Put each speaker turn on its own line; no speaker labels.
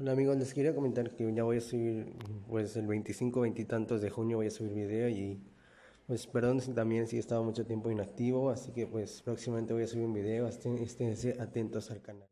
Hola amigos, les quería comentar que ya voy a subir, pues el 25, 20 y tantos de junio voy a subir video y pues perdón también si he estado mucho tiempo inactivo, así que pues próximamente voy a subir un video, estén, estén atentos al canal.